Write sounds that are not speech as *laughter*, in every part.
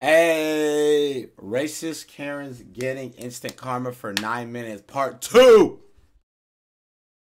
Hey, racist Karen's getting instant karma for nine minutes, part two.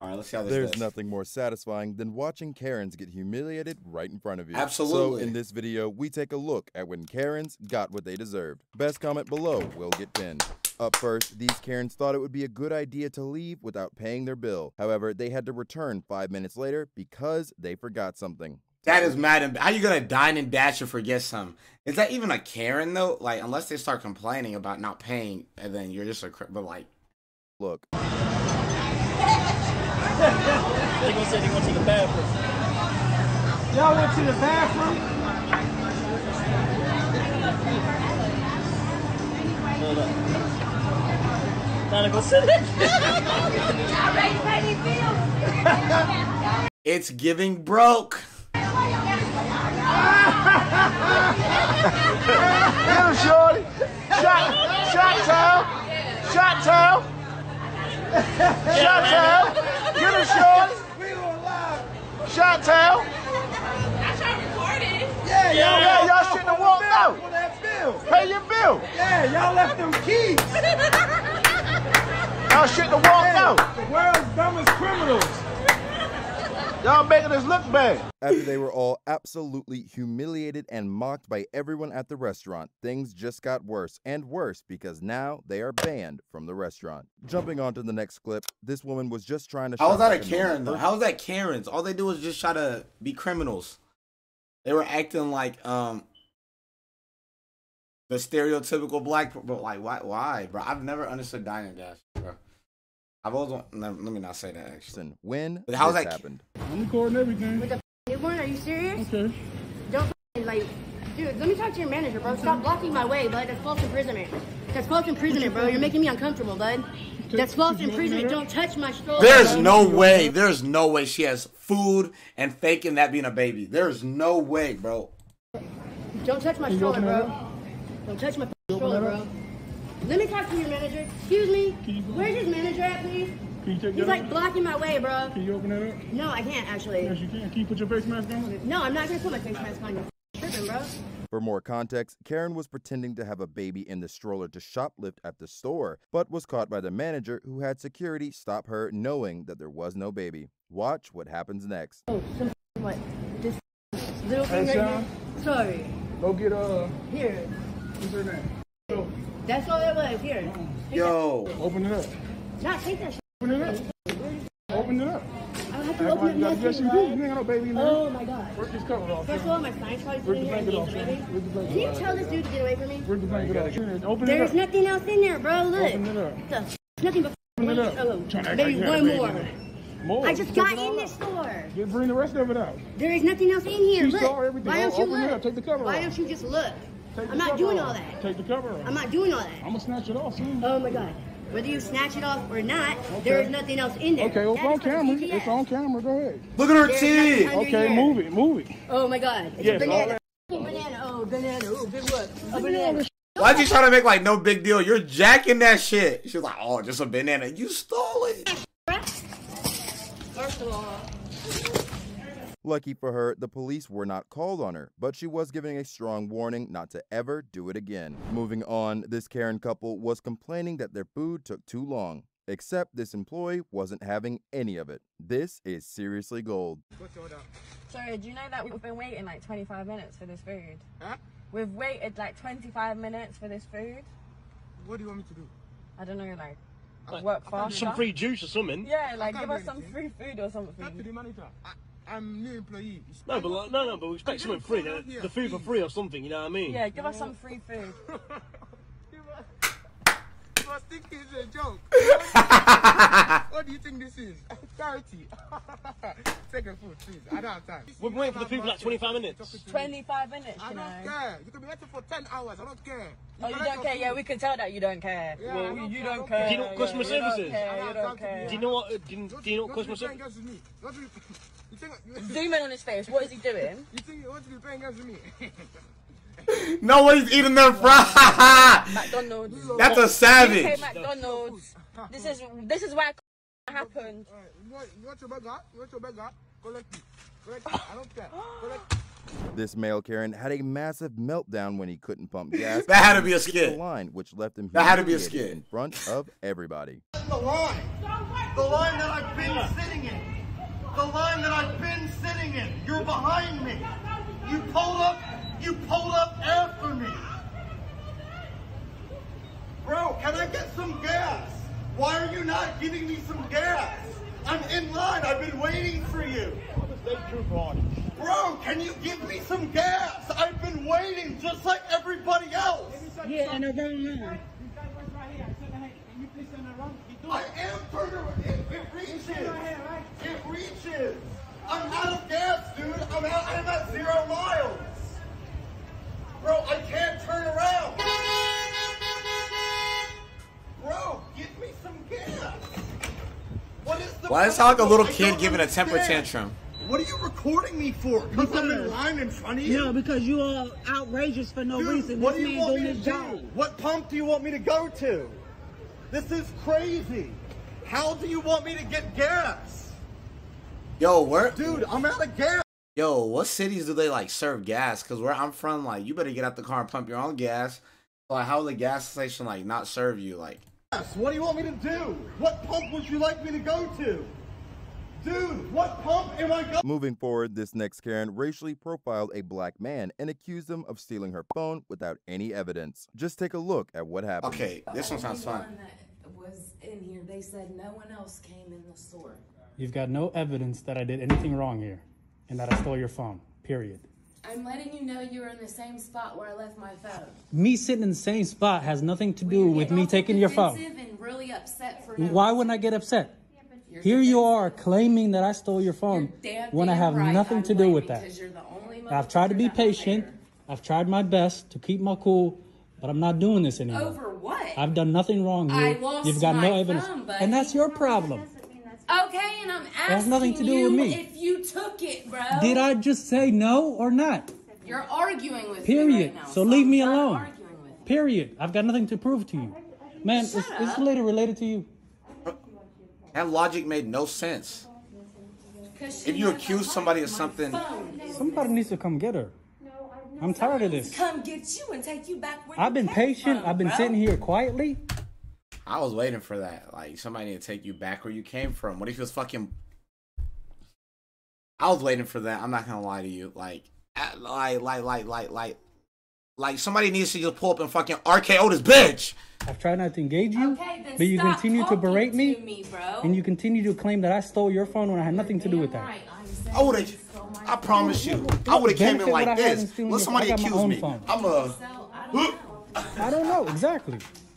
All right, let's see how this There's goes. nothing more satisfying than watching Karens get humiliated right in front of you. Absolutely. So in this video, we take a look at when Karens got what they deserved. Best comment below will get pinned. Up first, these Karens thought it would be a good idea to leave without paying their bill. However, they had to return five minutes later because they forgot something. That is mad. And how you gonna dine and dash and forget something? Is that even a Karen though? Like, unless they start complaining about not paying, and then you're just a cri- but like, Look, They gonna say they gonna the bathroom. Y'all went to the bathroom? Now they gonna sit it. *laughs* *laughs* it's giving broke. Get him, shorty. Shot, shot town. Shot town. Shot town. Get him, shorty. Shot town. Yeah, y'all, yeah, y'all shouldn't have walked out. Pay your bill. Yeah, y'all left them keys. Y'all shouldn't have walked out. The world's dumbest criminals. Y'all making us look bad. after they were all absolutely humiliated and mocked by everyone at the restaurant, things just got worse and worse because now they are banned from the restaurant. Jumping on to the next clip, this woman was just trying to How was shop that a Karen though? How was that Karens? All they do is just try to be criminals. They were acting like um the stereotypical black, but like why? Why, bro? I've never understood dine and dash, bro. I've always want, let let me not say that actually. Listen, when But how's this that- happened. I'm recording everything. Newborn, are you serious? Okay. Don't f***ing, like, dude. Let me talk to your manager, bro. Stop blocking my way, bud. That's false imprisonment. That's false imprisonment, bro. You're making me uncomfortable, bud. That's false imprisonment. Don't touch my stroller. There's bro. no way. There's no way she has food and faking that being a baby. There's no way, bro. Don't touch my you stroller, bro. Don't touch my you open stroller, bro. Up? Let me talk to your manager. Excuse me. Can you go- Where's his manager at, please? Can you take He's that like off? blocking my way, bro. Can you open that up? No, I can't actually. Yes, you can. Can you put your face mask on? No, I'm not gonna put my face mask on. You're tripping, bro. For more context, Karen was pretending to have a baby in the stroller to shoplift at the store, but was caught by the manager who had security stop her knowing that there was no baby. Watch what happens next. Oh, some what? This little Hey, thing right Sean. here. Sorry. Go get uh, Here. what's her name? So, That's all it was. Here. Take Yo, open it up. that- Nah, take that shit. Open it up. Open it up. I don't have to Act open like it you Yes, you do. You bro. ain't got no baby in there. Oh my god. Rip this cover off. First of all, my sign's probably Rip sitting the here and off, baby. Rip the blanket Can you tell this dude to get away from me? Rip the blanket off. Open it There's nothing else in there, bro. Look. Open it up. The nothing but Open it up. Oh, Trying to act maybe like you got a one more. in. More. I just got in this store. Just bring the rest of it out. There is nothing else in here. She Look. saw everything. Why don't you open it up. Take the cover Why off. don't you just look? Take the I'm not doing off. all that. Take the cover off. I'm not doing all that. I'm gonna snatch it off soon. Oh my god. Whether you snatch it off or not, there is nothing else in there. Okay, it's on is for the camera. GPS. It's on camera. Go ahead. look at her teeth. Okay, here. move it, move it. Oh my god. It's Yes, a banana. that- Banana. Oh, banana. Oh, big what? A banana. Why'd you try to make like no big deal? You're jacking that shit. She's like, oh, just a banana. You stole it. First of all, Lucky for her, the police were not called on her, but she was given a strong warning not to ever do it again. Moving on, this Karen couple was complaining that their food took too long. Except this employee wasn't having any of it. This is seriously gold. Sorry, do you know that we've been waiting like 25 minutes for this food? Huh? We've waited like 25 minutes for this food. What do you want me to do? I don't know, like, work faster. Some free juice or something. Yeah, like, give us some anything. free food or something. Talk to something. the manager. I, I'm new employee. It's No, but like, no, no, but we expect something free. The, Yeah, the food for free or something. You know what I mean? Yeah, give us some free food. *laughs* You must- think it's a joke. *laughs* what do you think this is? Charity. *laughs* Take a food, please. I don't have time. We've been waiting for the food for like 25 minutes. 25 minutes, I you don't know. care. You can be waiting for 10 hours. I don't care. Oh, you don't your care? Yeah, we can tell that you don't care. Yeah, well, don't you care, don't don't care. care. Do you know what customer yeah, service you don't care, I you don't time care. Do you know what? uh, Do you, Don't you know what customer be playing service? games with me. Don't be, you think, you, Zoom in on his face. What is he doing? you think you want to be playing games with me? *laughs* Nobody's eating their fries. McDonald's. That's a UK savage. McDonald's. This is this is why happened. Alright, you want, you want your burger? You want your burger? Collect it. Collect it. I don't care. Collect it. This male Karen had a massive meltdown when he couldn't pump gas. *laughs* That had to be a Skipped skit. The line, which left him That had to be a skit. in front of everybody. The line. The line that I've been sitting in. The line that I've been sitting in. You're behind me. You pulled up. You pulled up after me. Bro, can I get some gas? Why are you not giving me some gas? I'm in line. I've been waiting for you. Bro, can you give me some gas? I've been waiting just like everybody else. Yeah, and the wrong line. I am turning. It, it reaches. It reaches. I'm out of gas, dude. I'm out. I'm at zero miles. Bro, I can't turn around. Bro, give me some gas. What is the Why does it sound like a little kid don't giving a temper tantrum? What are you recording me for? Because I'm in line in front of you? No, because you are outrageous for no Dude, reason. what this do you want me to do? job. What pump do you want me to go to? This is crazy. How do you want me to get gas? Yo, where? Dude, I'm out of gas. Yo, what cities do they like serve gas? Cause where I'm from, like, you better get out the car and pump your own gas. Like, how will the gas station like not serve you? Like, What do you want me to do? What pump would you like me to go to? Dude, what pump am I going Moving forward, this next Karen racially profiled a black man and accused him of stealing her phone without any evidence. Just take a look at what happened. okay, this one sounds fun. Everyone that was in here, they said no one else came in the store. You've got no evidence that I did anything wrong here and that I stole your phone. Period. I'm letting you know you were in the same spot where I left my phone. Me sitting in the same spot has nothing to do with me taking your phone. And really upset for no Why wouldn't I get upset? You're Here you are claiming that I stole your phone Damn- when I have right nothing I to do with that. because you're the only I've tried to be motherfucker that was patient. there. I've tried my best to keep my cool, but I'm not doing this anymore. Over what? I've done nothing wrong I lost You've got my no evidence. phone, buddy. and that's your problem. Okay, and I'm asking has nothing to do you with me. if you took it, bro. Did I just say no or not? You're arguing with me Period. right now. so leave I'm me alone. arguing with you. Period. I've got nothing to prove to you. Man, Shut is, is up. the lady related to you? That logic made no sense. If you accuse somebody of something- Somebody needs to come get her. I'm tired of this. Come get you and take you back where I've been patient. from, I've been bro. sitting here quietly. I was waiting for that. Like, somebody to take you back where you came from. What if it was fucking? I was waiting for that. I'm not gonna lie to you. Like, like, like, like, like, like, like somebody needs to just pull up and fucking RKO this bitch. I've tried not to engage you, Okay, then but you stop continue to talking berate to me, me, bro. and you continue to claim that I stole your phone when I had nothing to do with that. right, I'm saying I would you have. stole my I promise you, I would have came in benefit would I like this. stealing Let your- somebody I accuse me. phone. I'm a. I don't know. I don't know exactly. *laughs*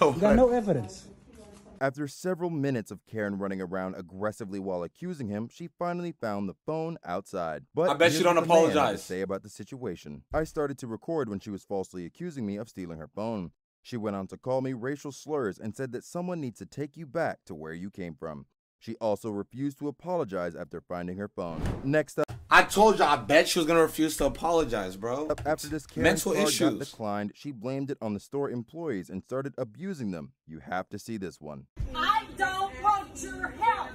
Yo, Got no evidence. After several minutes of Karen running around aggressively while accusing him, she finally found the phone outside. But I bet here's you don't what the man had to apologize. say about the situation. I started to record when she was falsely accusing me of stealing her phone. She went on to call me racial slurs and said that someone needs to take you back to where you came from. She also refused to apologize after finding her phone. Next up, I told you. I bet she was gonna refuse to apologize, bro. after this Karen's mental card issues. declined, she blamed it on the store employees and started abusing them. You have to see this one. I don't want your help.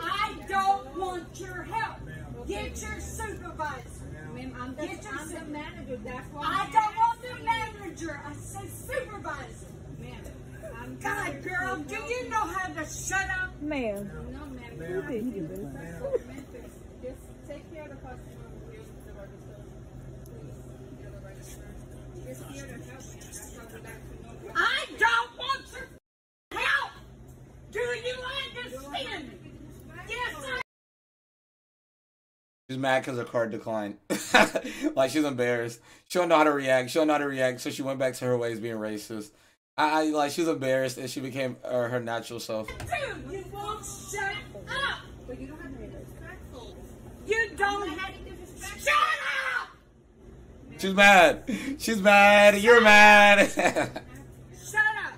I don't want your help. Get your supervisor. I'm the, Get your I'm the manager. That's why I don't want the manager. I said supervisor. God, girl, do you know how to shut up? Ma'am. No, ma'am. You did. You did. Just take care of the customer. I don't want your help. Do you understand? Yes, I She's mad because her card declined. *laughs* like she's embarrassed. She don't know how to react. She don't know how to react, so she went back to her ways being racist. I, I like she's embarrassed and she became uh, her natural self. Dude, You won't shut up. But you don't have to be respectful. You don't have to. Shut up. She's mad. She's mad. You're mad. *laughs* Shut up.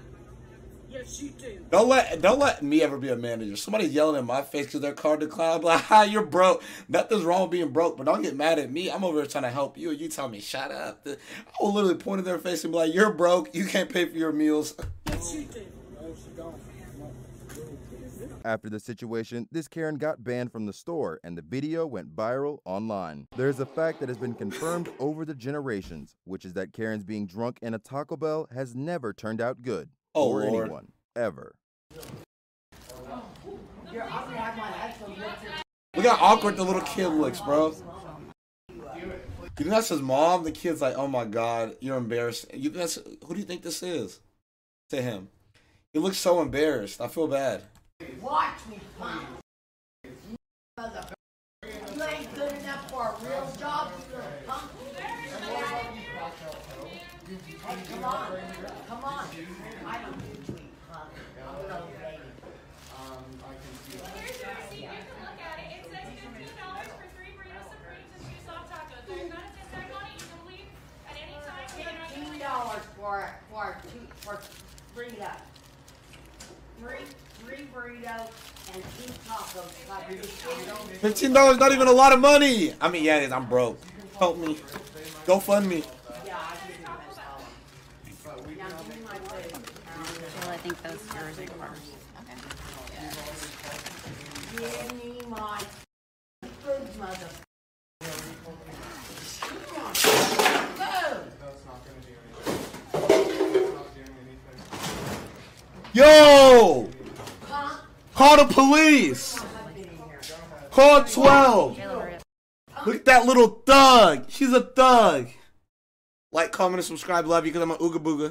Yes, you do. don't let don't let me ever be a manager. Somebody yelling in my face because their card declined. I'm *laughs* like, ha, you're broke. Nothing's wrong with being broke, but don't get mad at me. I'm over here trying to help you. and You tell me shut up. I will literally point in their face and be like, you're broke. You can't pay for your meals. Yes, you do. After the situation, this Karen got banned from the store and the video went viral online. There's a fact that has been confirmed over the generations, which is that Karen's being drunk in a Taco Bell has never turned out good. Oh, for Lord. anyone. Ever. Look how awkward the little kid looks, bro. You think that's his mom? The kid's like, oh my god, you're embarrassed. You that's who do you think this is? To him. He looks so embarrassed. I feel bad. Watch me, punk. You ain't good enough for a real job, you little punk. Hey, come on, come on. I don't do tweet. I'm an old lady. Here's your receipt. You can look at it. It says fifteen dollars for three burritos supremes and two soft tacos. There's not a ten tag on it. You can leave at any time. You're not gonna Fifteen leave. dollars for, for two, for burrito. Three, three burritos and two tacos. Like you said. Fifteen dollars not even a lot of money. I mean, yeah, it is. I'm broke. Help me. Go fund me. Yeah, I give you my dollar. Now give me my food. Well, I think those yours are yours. Give me my food, mother. Yo! Call the police! Call 12! Look at that little thug! She's a thug! Like, comment, and subscribe. Love you because I'm an Ooga Booga.